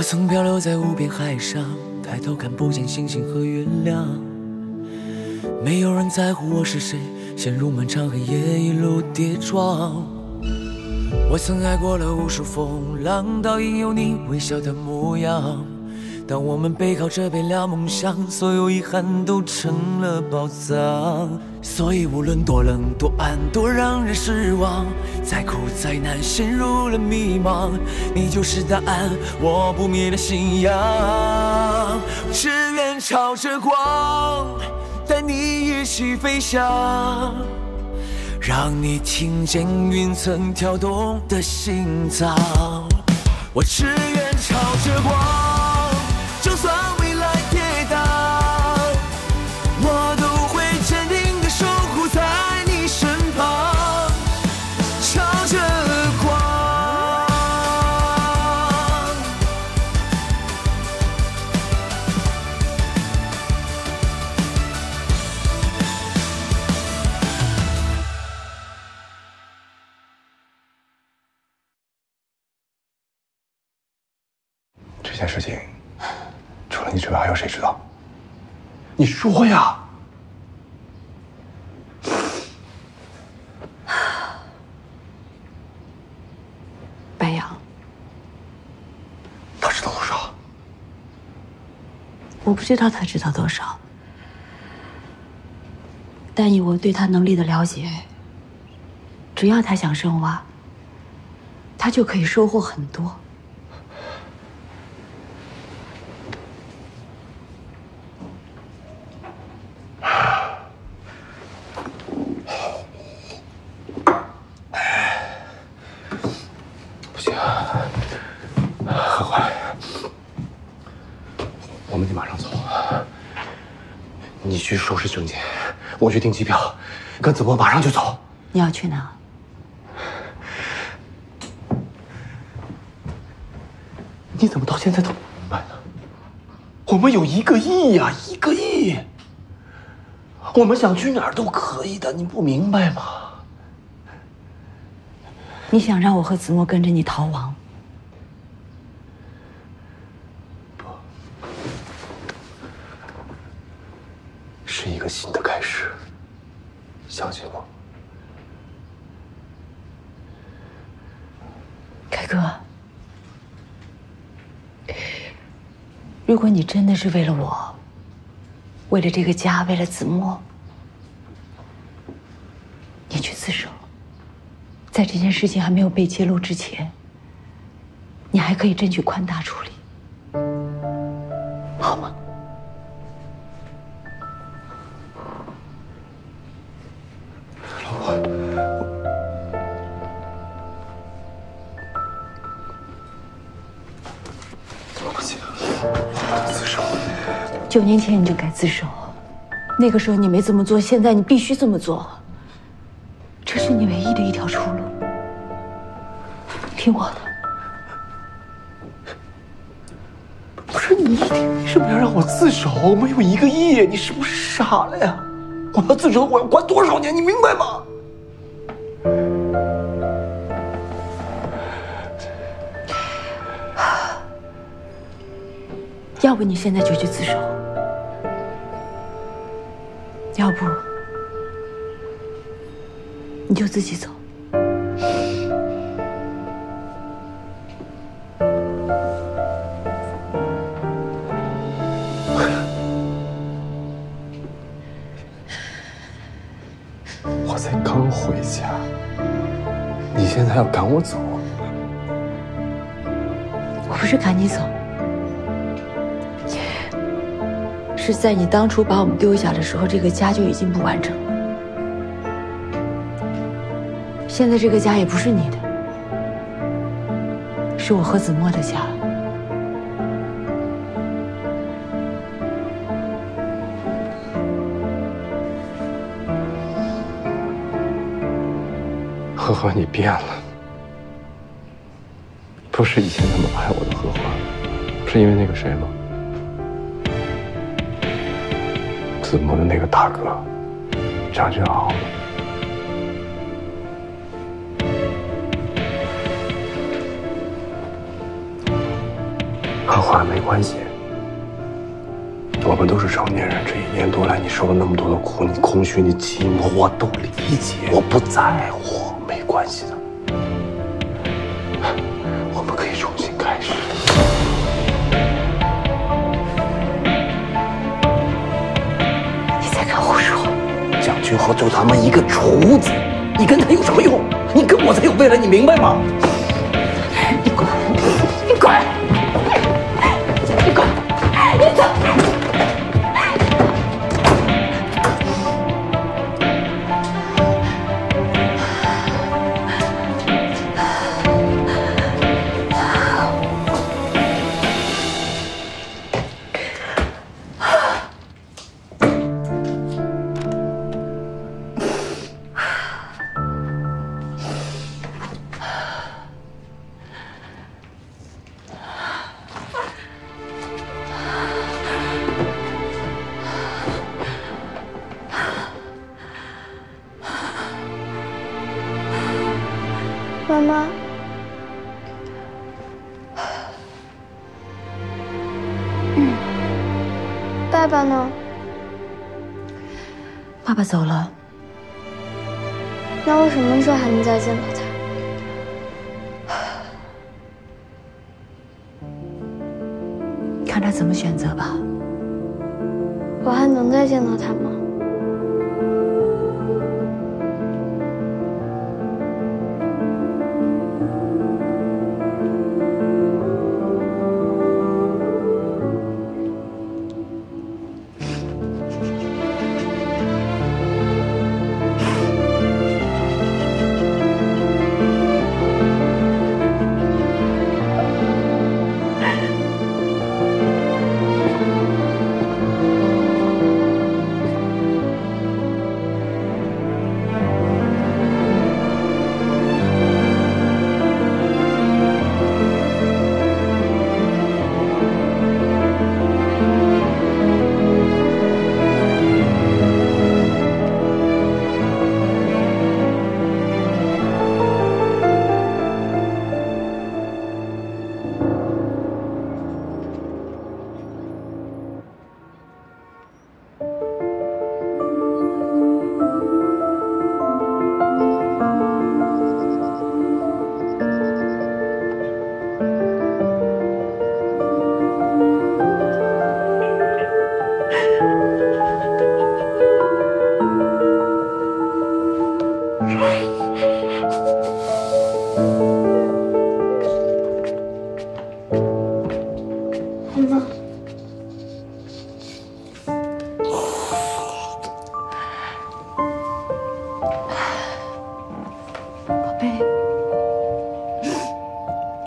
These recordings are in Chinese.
我曾漂流在无边海上，抬头看不见星星和月亮。没有人在乎我是谁，陷入漫长黑夜，一路跌撞。我曾爱过了无数风浪，倒影有你微笑的模样。当我们背靠着背聊梦想，所有遗憾都成了宝藏。所以无论多冷多暗多让人失望，再苦再难陷入了迷茫，你就是答案，我不灭的信仰。只愿朝着光，带你一起飞翔，让你听见云层跳动的心脏。我只愿朝着光。还有谁知道？你说呀！白杨，他知道多少？我不知道他知道多少，但以我对他能力的了解，只要他想深挖，他就可以收获很多。去收拾证件，我去订机票，跟子墨马上就走。你要去哪？你怎么到现在都不明白呢？我们有一个亿呀，一个亿，我们想去哪儿都可以的，你不明白吗？你想让我和子墨跟着你逃亡？不是一个新的相信我，凯哥。如果你真的是为了我，为了这个家，为了子墨，你去自首，在这件事情还没有被揭露之前，你还可以争取宽大处理，九年前你就该自首，那个时候你没这么做，现在你必须这么做。这是你唯一的一条出路，听我的。不是你一天为什么要让我自首？我们有一个亿，你是不是傻了呀？我要自首，我要关多少年？你明白吗？要不你现在就去自首，要不你就自己走。我才刚回家，你现在要赶我走？我不是赶你走。是在你当初把我们丢下的时候，这个家就已经不完整了。现在这个家也不是你的，是我和子墨的家。呵呵，你变了，不是以前那么爱我的呵呵，是因为那个谁吗？子墨的那个大哥张俊豪，和华没关系。我们都是成年人，这一年多来你受了那么多的苦，你空虚，你寂寞，我都理解，我不在乎，没关系的。就他妈一个厨子，你跟他有什么用？你跟我才有未来，你明白吗？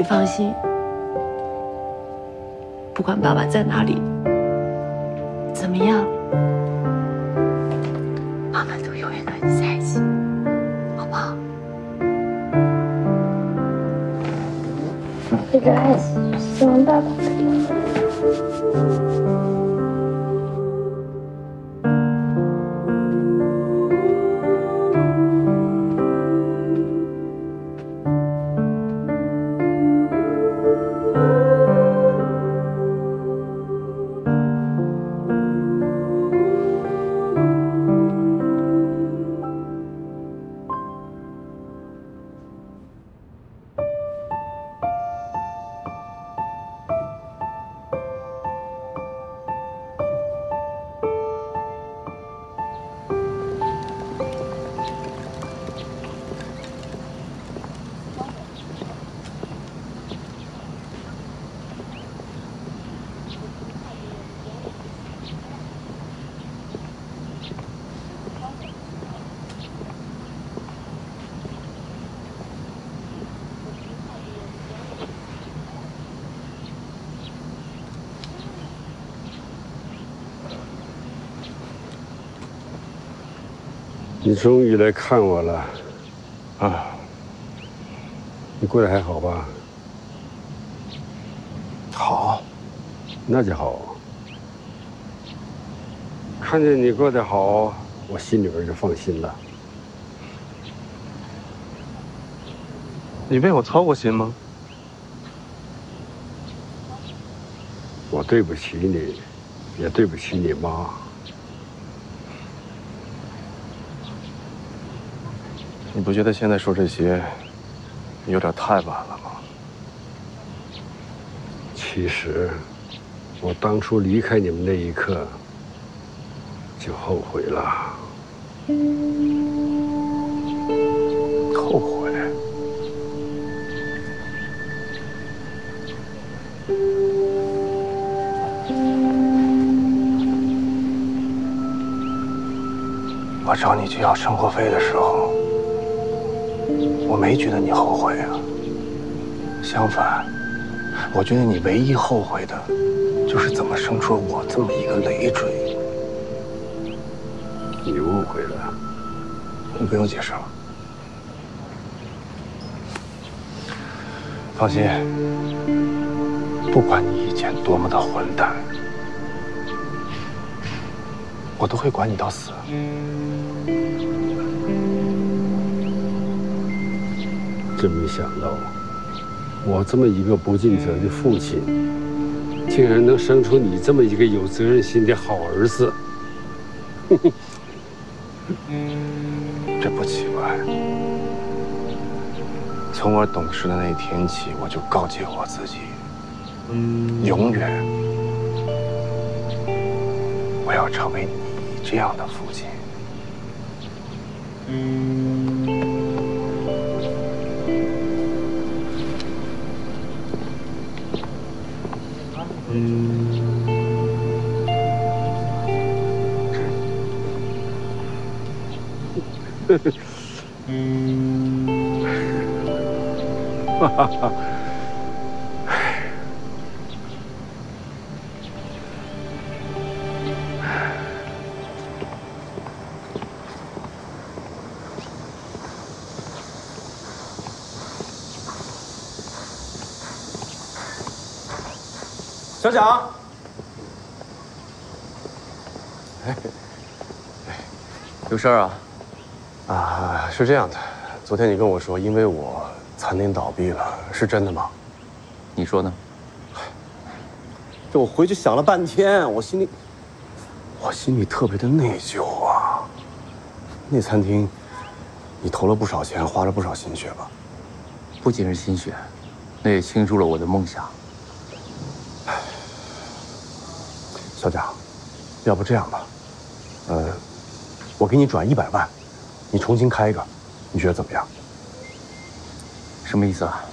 你放心，不管爸爸在哪里，你终于来看我了，啊！你过得还好吧？好，那就好。看见你过得好，我心里边就放心了。你为我操过心吗？我对不起你，也对不起你妈。你不觉得现在说这些有点太晚了吗？其实，我当初离开你们那一刻就后悔了。后悔？我找你去要生活费的时候，我没觉得你后悔啊。相反，我觉得你唯一后悔的，就是怎么生出我这么一个累赘。你误会了，你不用解释了。放心，不管你以前多么的混蛋，我都会管你到死。真没想到，我这么一个不尽责的父亲，竟然能生出你这么一个有责任心的好儿子。这不奇怪。从我懂事的那天起，我就告诫我自己，永远我要成为你这样的父亲。哈哈，小蒋，有事儿啊？啊，是这样的，昨天你跟我说，因为我餐厅倒闭了，是真的吗？你说呢？这我回去想了半天，我心里，我心里特别的内疚啊。那餐厅，你投了不少钱，花了不少心血吧？不仅是心血，那也倾注了我的梦想。小贾，要不这样吧，呃，我给你转一百万，你重新开一个，你觉得怎么样？什么意思啊？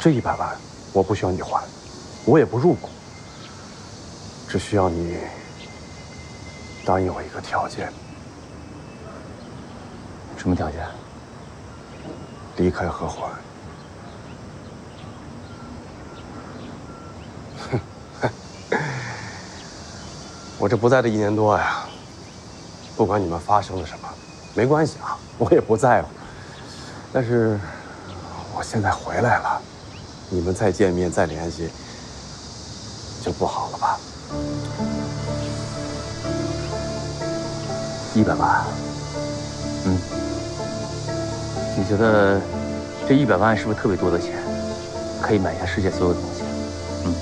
这一百万我不需要你还，我也不入股，只需要你答应我一个条件，什么条件？离开合欢。我这不在的一年多呀，不管你们发生了什么，没关系啊，我也不在乎。但是我现在回来了，你们再见面再联系，就不好了吧？一百万。嗯，你觉得这一百万是不是特别多的钱？可以买下世界所有的东西？嗯，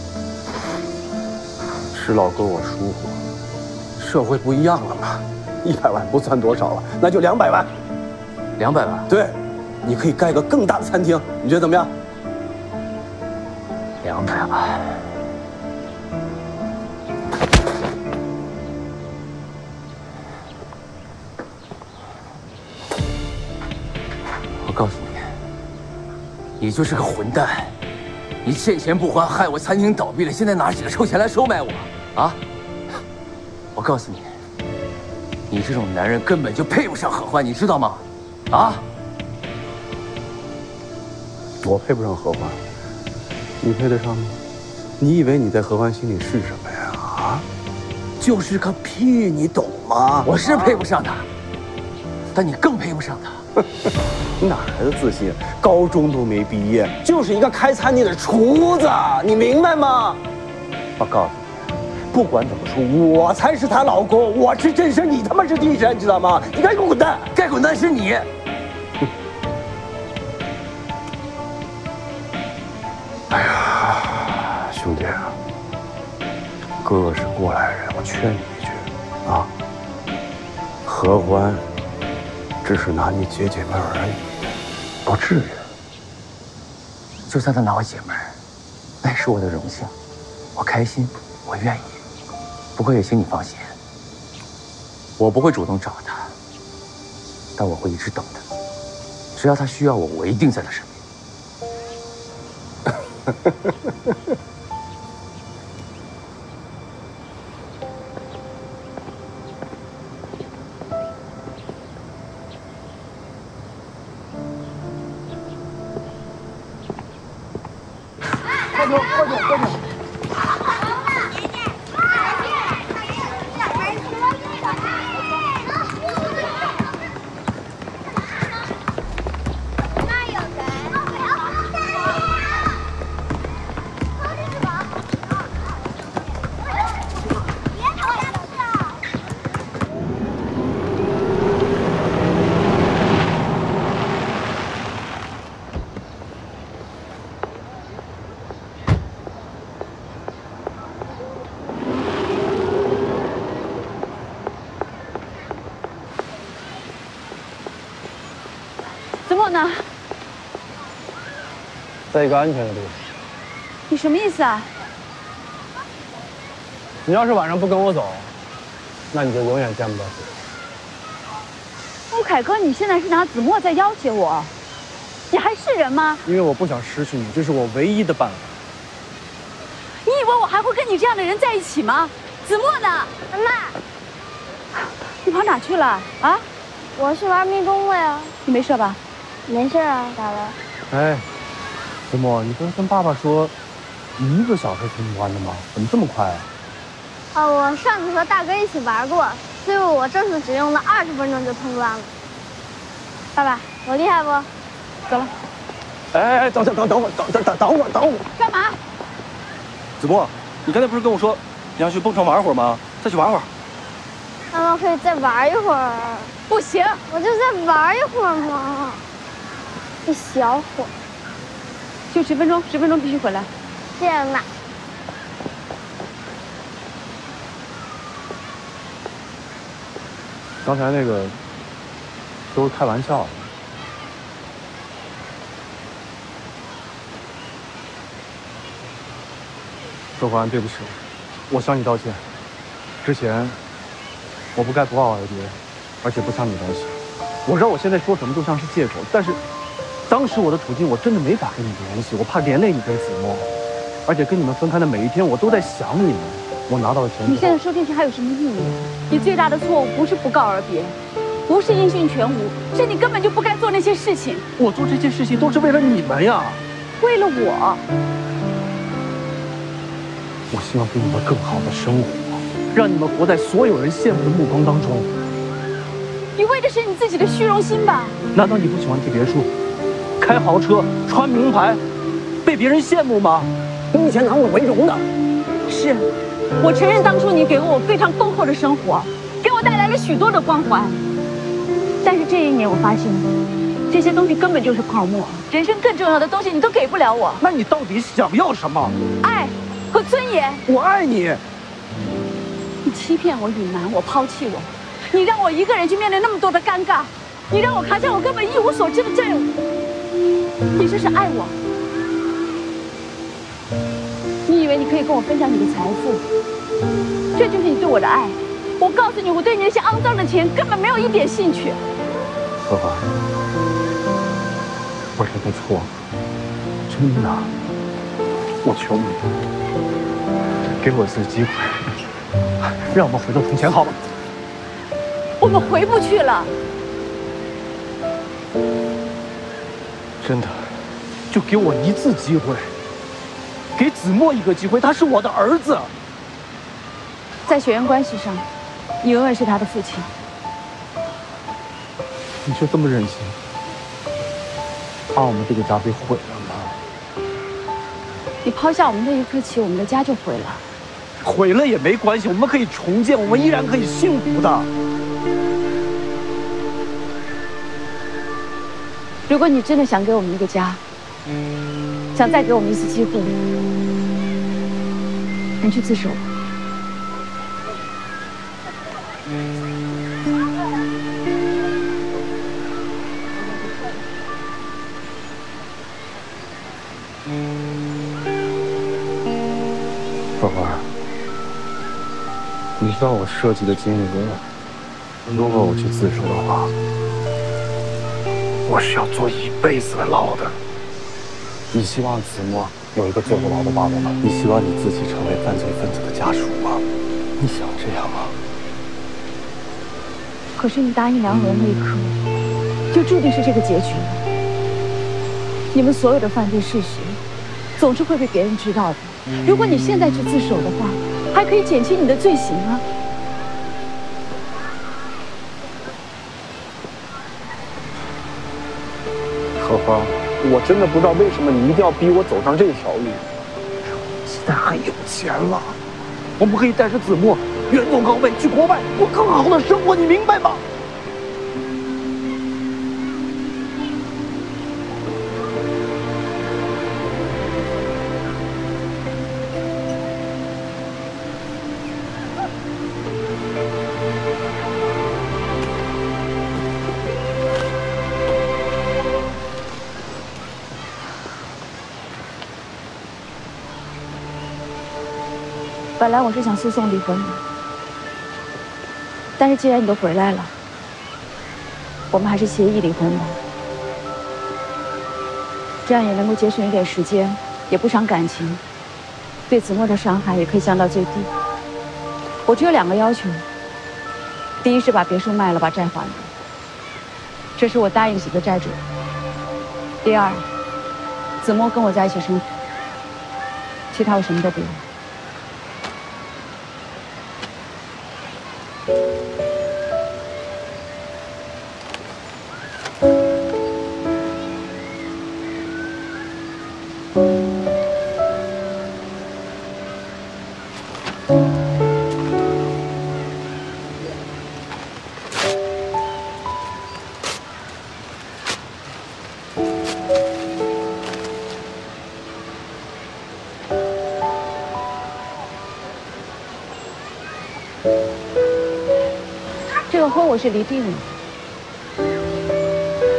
石老哥我疏忽，社会不一样了嘛，一百万不算多少了，那就两百万。两百万？对，你可以盖个更大的餐厅，你觉得怎么样？两百万。我告诉你，你就是个混蛋！你欠钱不还，害我餐厅倒闭了，现在拿几个臭钱来收买我？啊！我告诉你，你这种男人根本就配不上何欢，你知道吗？啊！我配不上何欢，你配得上吗？你以为你在何欢心里是什么呀？啊，就是个屁，你懂吗？我是配不上他，但你更配不上他。你哪来的自信？高中都没毕业，就是一个开餐厅的厨子，你明白吗？我告诉你，不管怎么说，我才是她老公，我是真神，你他妈是地神，你知道吗？你赶紧给我滚蛋！该滚蛋是你。哥哥是过来人，我劝你一句，啊，合欢只是拿你解解闷而已，不至于。就算他拿我解闷，那也是我的荣幸，我开心，我愿意。不过也请你放心，我不会主动找他，但我会一直等他。只要他需要我，我一定在他身边。在一个安全的地方。你什么意思啊？你要是晚上不跟我走，那你就永远见不到子。陆凯哥，你现在是拿子墨在要挟我？你还是人吗？因为我不想失去你，这是我唯一的办法。你以为我还会跟你这样的人在一起吗？子墨呢？妈妈，你跑哪去了？啊？我去玩迷宫了呀。你没事吧？没事啊，咋了？哎，子墨，你不是跟爸爸说一个小时通关的吗？怎么这么快啊？哦，我上次和大哥一起玩过，所以我这次只用了二十分钟就通关了。爸爸，我厉害不？走了。哎哎，等等等等会儿，等等等等会儿，等会儿。干嘛？子墨，你刚才不是跟我说你要去蹦床玩会儿吗？再去玩会儿。妈妈可以再玩一会儿。不行，我就再玩一会儿嘛，一小会儿，就十分钟，十分钟必须回来。这样吧。刚才那个都是开玩笑的。周环，对不起，我向你道歉。之前我不该不告而别，而且不向你东西。我知道我现在说什么都像是借口，但是当时我的处境我真的没法跟你联系，我怕连累你跟子墨，而且跟你们分开的每一天我都在想你们。我拿到了钱，你现在说这些还有什么意义？你最大的错误不是不告而别，不是音讯全无，是你根本就不该做那些事情。我做这些事情都是为了你们呀。为了我，我希望给你们更好的生活，让你们活在所有人羡慕的目光当中。你为的是你自己的虚荣心吧？难道你不喜欢住别墅、开豪车、穿名牌，被别人羡慕吗？你以前拿我为荣的。是，我承认当初你给了我非常丰厚的生活，给我带来了许多的光环。但是这一年我发现，这些东西根本就是泡沫。人生更重要的东西你都给不了我，那你到底想要什么？爱和尊严。我爱你。你欺骗我、隐瞒我、抛弃我，你让我一个人去面对那么多的尴尬，你让我扛下我根本一无所知的债务。你这是爱我？你以为你可以跟我分享你的财富？这就是你对我的爱？我告诉你，我对你那些肮脏的钱根本没有一点兴趣。荷花，我真的错了，真的，我求你，给我一次机会，让我们回到从前好吗？我们回不去了。真的，就给我一次机会，给子墨一个机会，他是我的儿子。在血缘关系上，你永远是他的父亲。你就这么忍心，把我们这个家给毁了吗？你抛下我们那一刻起，我们的家就毁了。毁了也没关系，我们可以重建，我们依然可以幸福的。如果你真的想给我们一个家，想再给我们一次机会，你去自首吧。花花，你知道我设计的金额，如果我去自首的话，我是要坐一辈子的牢的。你希望子墨有一个坐过牢的爸爸吗？你希望你自己成为犯罪分子的家属吗？你想这样吗？可是你答应梁文那一刻，就注定是这个结局了。你们所有的犯罪事实，总是会被别人知道的。如果你现在去自首的话，还可以减轻你的罪行啊。荷花，我真的不知道为什么你一定要逼我走上这条路。现在很有钱了，我们可以带着子墨远走高飞，去国外过更好的生活，你明白吗？本来我是想诉讼离婚的，但是既然你都回来了，我们还是协议离婚吧。这样也能够节省一点时间，也不伤感情，对子墨的伤害也可以降到最低。我只有两个要求：第一是把别墅卖了，把债还了，这是我答应几个债主；第二，子墨跟我在一起生活，其他我什么都不要。是离定了，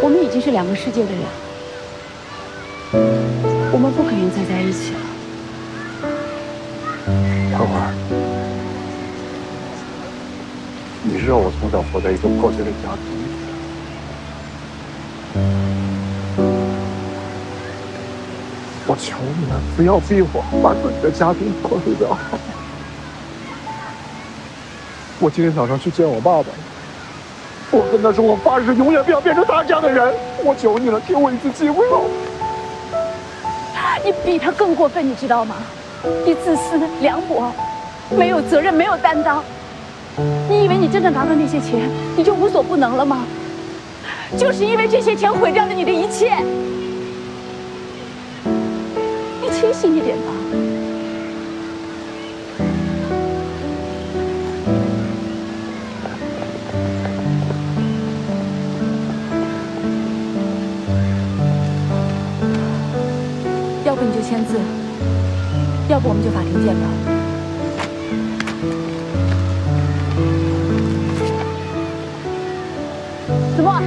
我们已经是两个世界的人，我们不可能再在一起了。花花，你知道我从小活在一个破碎的家庭里，我求你了，不要逼我把自己的家庭破碎掉。我今天早上去见我爸爸，了跟他说，我发誓永远不要变成他这样的人。我求你了，给我一次机会吧？你比他更过分，你知道吗？你自私、凉薄，没有责任，没有担当。你以为你真的拿到那些钱，你就无所不能了吗？就是因为这些钱毁掉了你的一切。你清醒一点吧。就签字，要不我们就法庭见吧。子墨，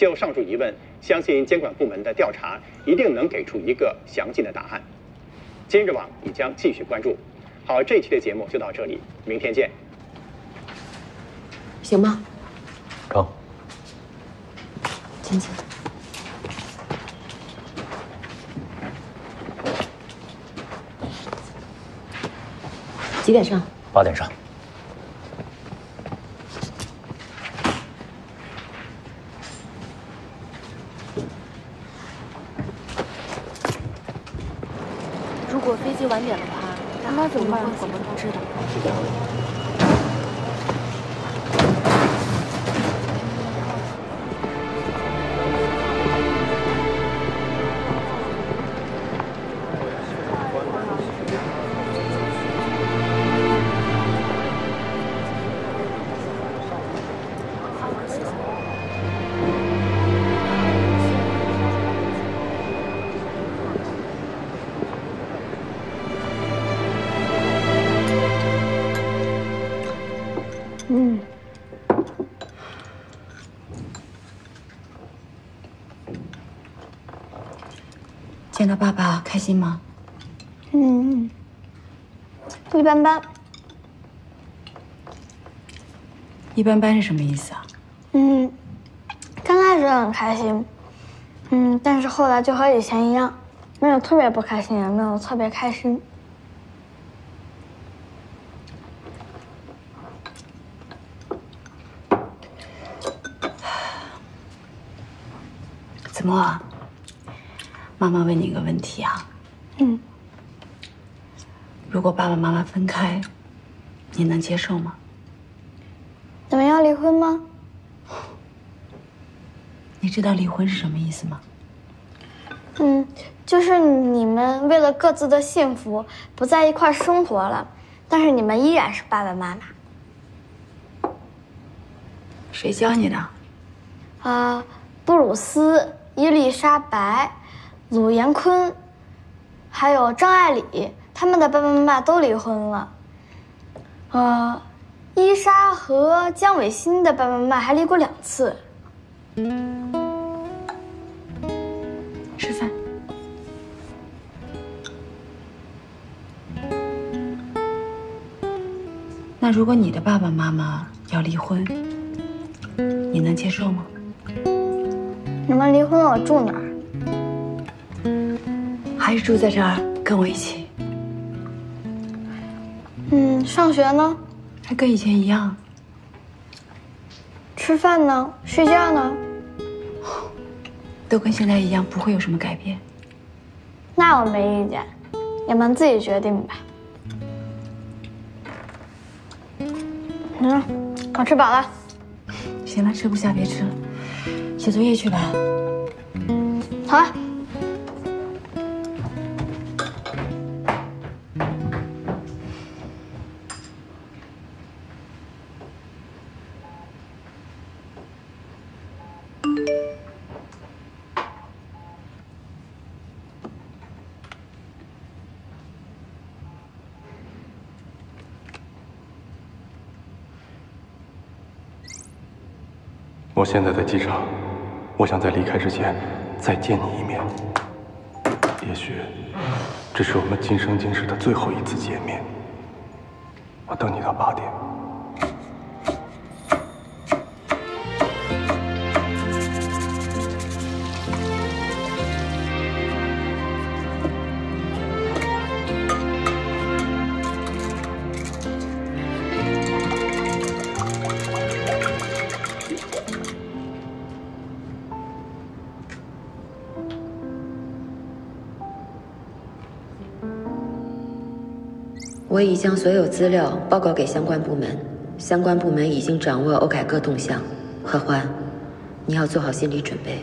就上述疑问，相信监管部门的调查一定能给出一个详尽的答案。今日网也将继续关注。好，这一期的节目就到这里，明天见。行吗？成。进去。几点上？八点上。如果飞机晚点的话，我怎么办？广播通知的。到爸爸开心吗？嗯，一般般。一般般是什么意思啊？嗯，刚开始很开心，嗯，但是后来就和以前一样，没有特别不开心，也没有特别开心。子墨。妈妈问你一个问题啊，嗯，如果爸爸妈妈分开，你能接受吗？你们要离婚吗？你知道离婚是什么意思吗？嗯，就是你们为了各自的幸福不在一块生活了，但是你们依然是爸爸妈妈。谁教你的？啊，布鲁斯、伊丽莎白。鲁延坤，还有张爱礼，他们的爸爸妈妈都离婚了。呃，伊莎和姜伟新的爸爸妈妈还离过两次。吃饭。那如果你的爸爸妈妈要离婚，你能接受吗？你们离婚了，我住哪儿？还是住在这儿跟我一起。嗯，上学呢？还跟以前一样。吃饭呢？睡觉呢？都跟现在一样，不会有什么改变。那我没意见，你们自己决定吧。嗯，我吃饱了。行了，吃不下别吃了，写作业去吧。好。我现在在机场，我想在离开之前再见你一面。也许这是我们今生今世的最后一次见面。我等你到八点。我已将所有资料报告给相关部门，相关部门已经掌握欧凯歌动向。何欢，你要做好心理准备。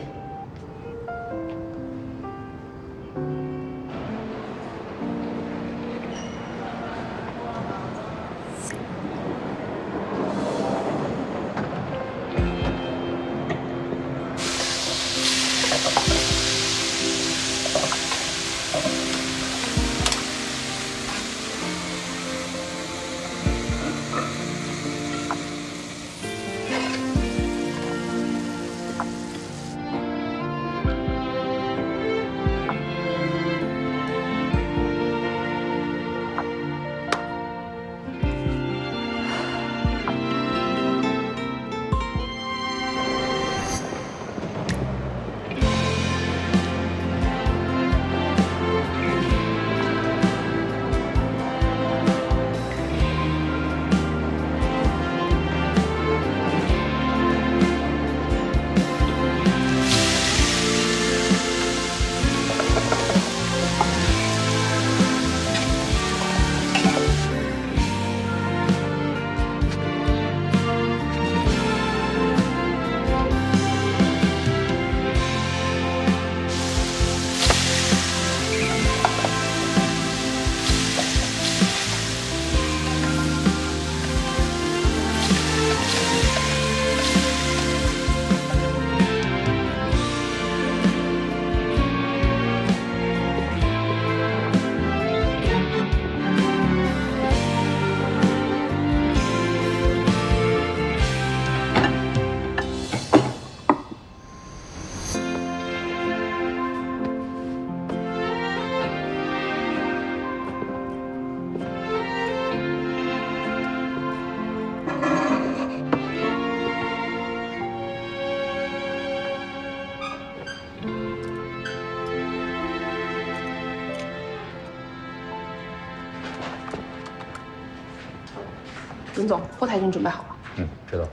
后台已经准备好了。嗯，知道。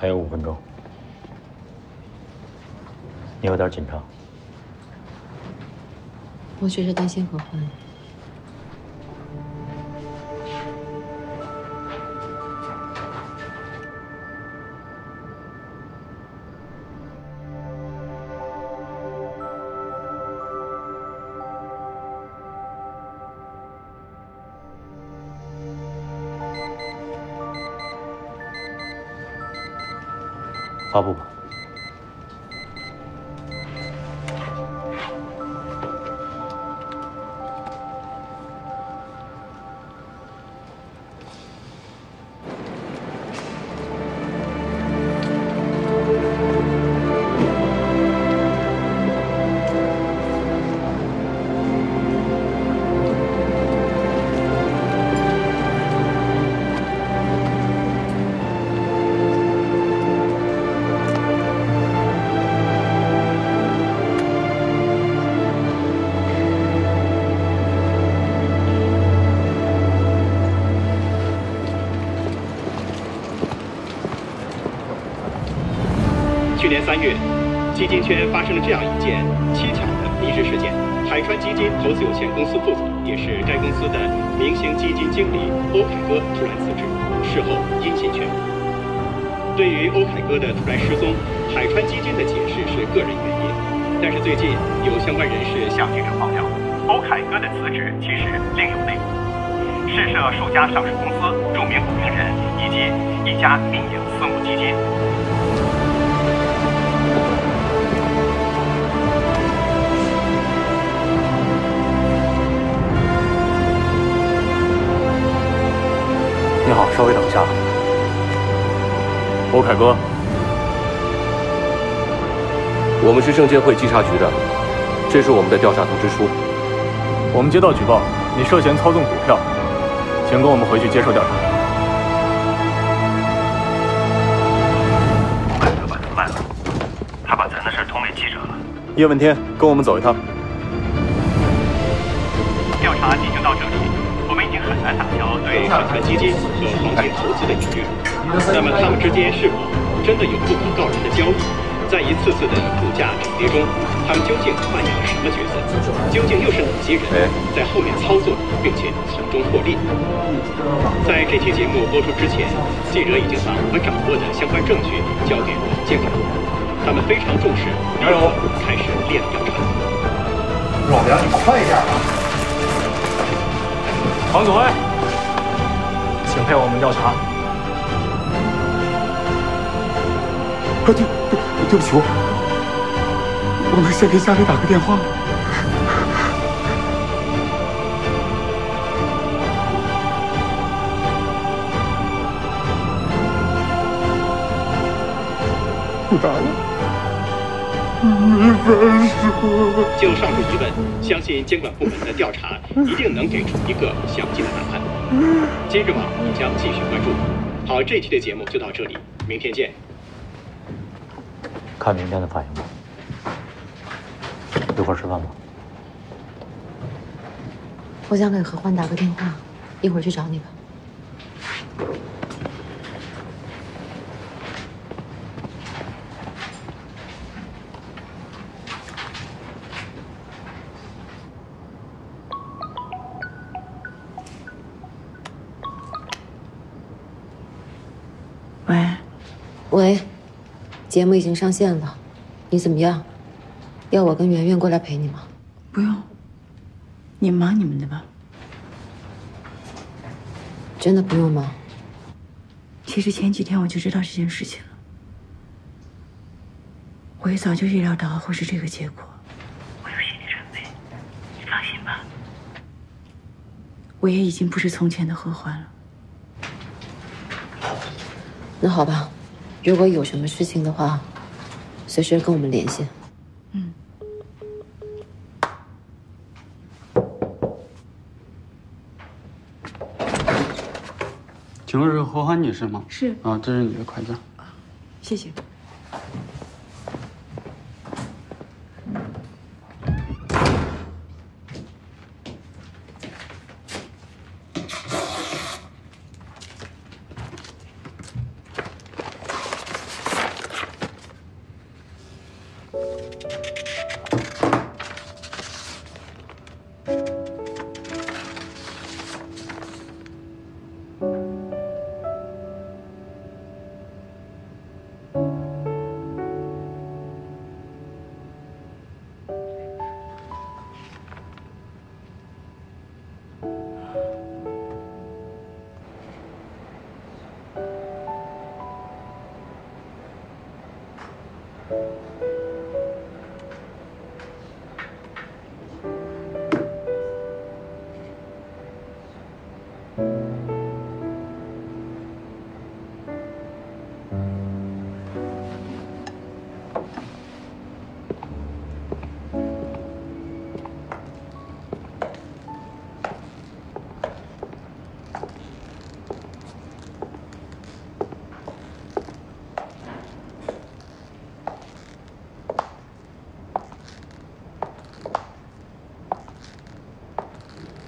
还有五分钟，你有点紧张。我只是担心何欢。发布吧。这样一件蹊跷的离职事件：海川基金投资有限公司副总，也是该公司的明星基金经理欧凯歌突然辞职，事后音信全无。对于欧凯歌的突然失踪，海川基金的解释是个人原因，但是最近有相关人士向记者爆料，欧凯歌的辞职其实另有内幕。市涉数家上市公司、著名股评人以及一家民营私募基金。欧凯哥，我们是证监会稽查局的，这是我们的调查通知书。我们接到举报，你涉嫌操纵股票，请跟我们回去接受调查。把他卖了，他把咱的事通给记者了。叶问天，跟我们走一趟。调查进行到这里，我们已经很难打消对海川基金和黄金投资的疑虑。那么他们之间是否真的有不可告人的交易？在一次次的股价涨跌中，他们究竟扮演了什么角色？究竟又是哪些人在后面操作，并且从中获利？在这期节目播出之前，记者已经把我们掌握的相关证据交给了监管部门，他们非常重视，立刻开始列了调查。老梁，你快一点啊！黄祖威，请配合我们调查。对对对不起，我我们先给家里打个电话。不打了，没分手。就上述疑问，相信监管部门的调查 一定能给出一个详尽的答案。今日网也将继续关注。好，这期的节目就到这里，明天见。看明天的反应吧。一会儿吃饭吧。我想给何欢打个电话，一会儿去找你吧。节目已经上线了，你怎么样？要我跟圆圆过来陪你吗？不用，你忙你们的吧。真的不用吗？其实前几天我就知道这件事情了，我也早就预料到会是这个结果。我有心理准备，你放心吧。我也已经不是从前的何欢了。那好吧，如果有什么事情的话，随时跟我们联系。嗯，请问是何欢女士吗？是啊，这是你的快递，谢谢。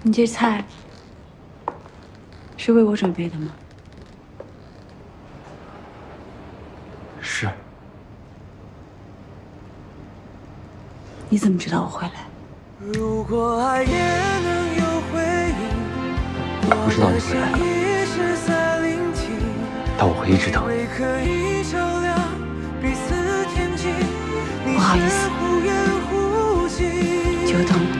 你这菜是为我准备的吗？是。你怎么知道我会来？如果爱也能有回应，我不知道你会来，但我会一直等你。不好意思，久等了。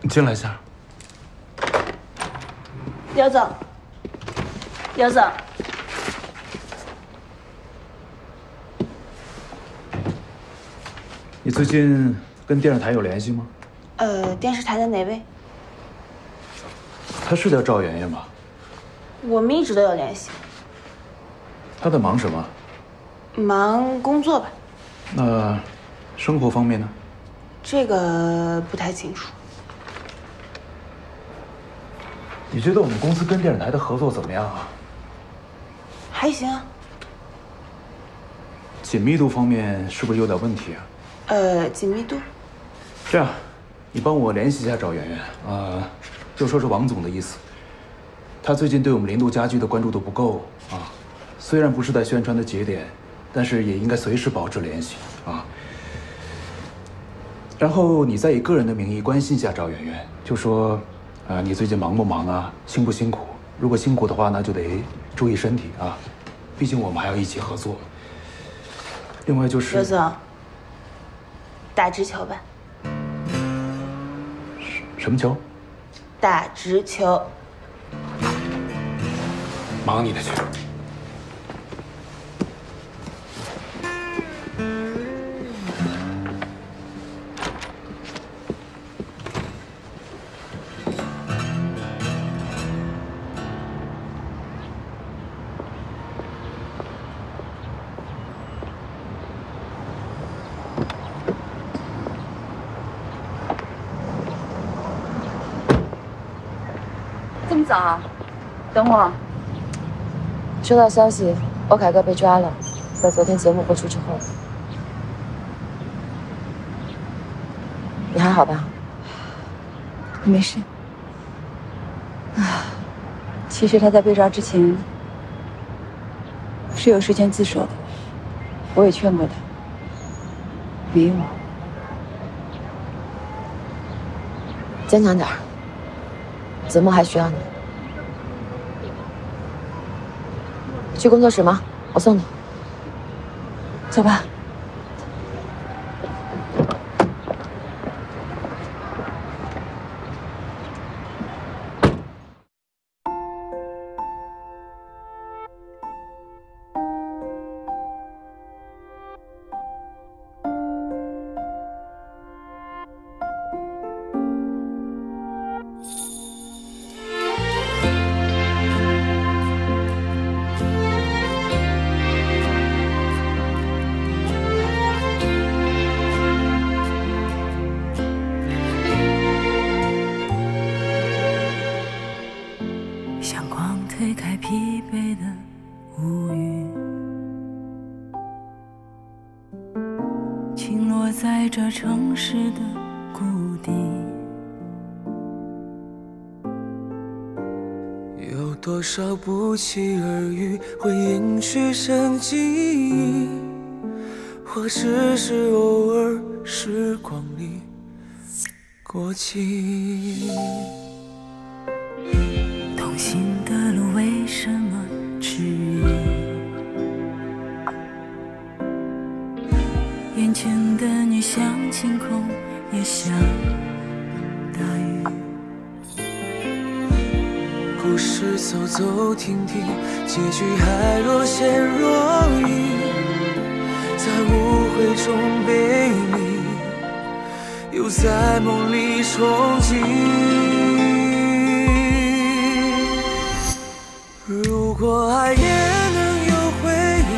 你进来一下。刘总，刘总，最近跟电视台有联系吗？呃，电视台的哪位？他是叫赵媛媛吧？我们一直都有联系。他在忙什么？忙工作吧。那生活方面呢？这个不太清楚。你觉得我们公司跟电视台的合作怎么样啊？还行。紧密度方面是不是有点问题啊？呃，紧密度。这样，你帮我联系一下赵媛媛啊，就说是王总的意思。他最近对我们林度家居的关注度不够啊，虽然不是在宣传的节点，但是也应该随时保持联系啊。然后你再以个人的名义关心一下赵媛媛，就说，啊，你最近忙不忙啊？辛不辛苦？如果辛苦的话，那就得注意身体啊，毕竟我们还要一起合作。另外就是刘总，打直球吧。什么球？打直球。忙你的去。这么早？等我。收到消息，欧凯哥被抓了，在昨天节目播出之后。你还好吧？没事。啊，其实他在被抓之前是有时间自首的，我也劝过他，没用。坚强点儿节目还需要你。去工作室吗？我送你。走吧。少不期而遇，会延续生机，或只是偶尔时光里过期。走走停停，结局还若现若隐，在误会中背离，又在梦里憧憬。如果爱也能有回应，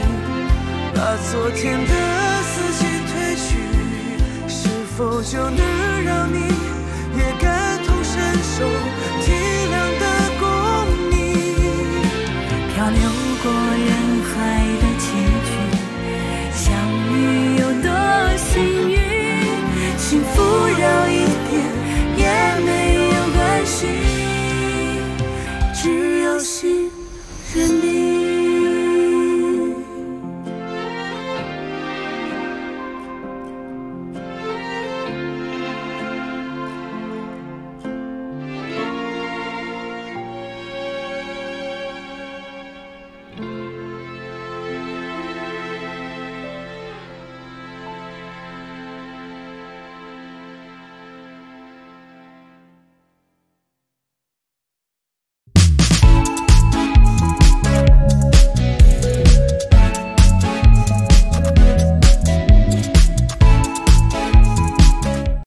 把昨天的自己褪去，是否就能让你也感同身受？